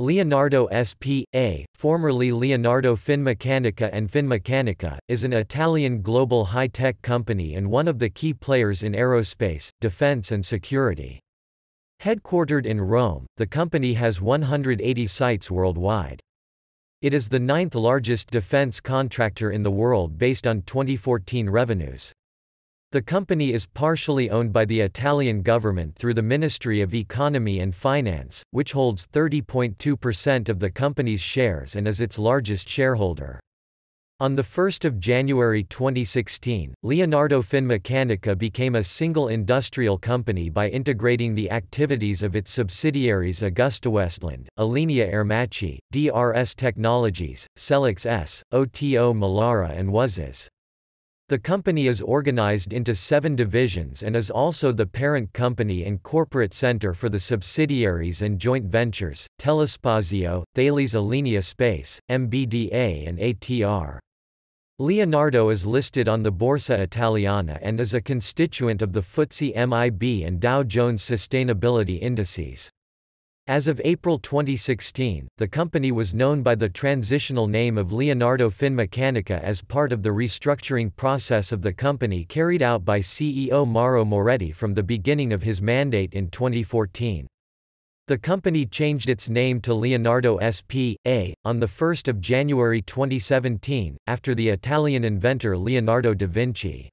Leonardo S.p.A., formerly Leonardo Finmeccanica and Finmeccanica, is an Italian global high-tech company and one of the key players in aerospace, defense and security. Headquartered in Rome, the company has 180 sites worldwide. It is the ninth largest defense contractor in the world based on 2014 revenues. The company is partially owned by the Italian government through the Ministry of Economy and Finance, which holds 30.2% of the company's shares and is its largest shareholder. On 1 January 2016, Leonardo Finmeccanica became a single industrial company by integrating the activities of its subsidiaries AgustaWestland, Alenia Aermacchi, DRS Technologies, Selex ES, OTO Melara and WASS. The company is organized into seven divisions and is also the parent company and corporate center for the subsidiaries and joint ventures, Telespazio, Thales Alenia Space, MBDA and ATR. Leonardo is listed on the Borsa Italiana and is a constituent of the FTSE MIB and Dow Jones Sustainability Indices. As of April 2016, the company was known by the transitional name of Leonardo Finmeccanica as part of the restructuring process of the company carried out by CEO Mauro Moretti from the beginning of his mandate in 2014. The company changed its name to Leonardo S.p.A. on 1 January 2017, after the Italian inventor Leonardo da Vinci.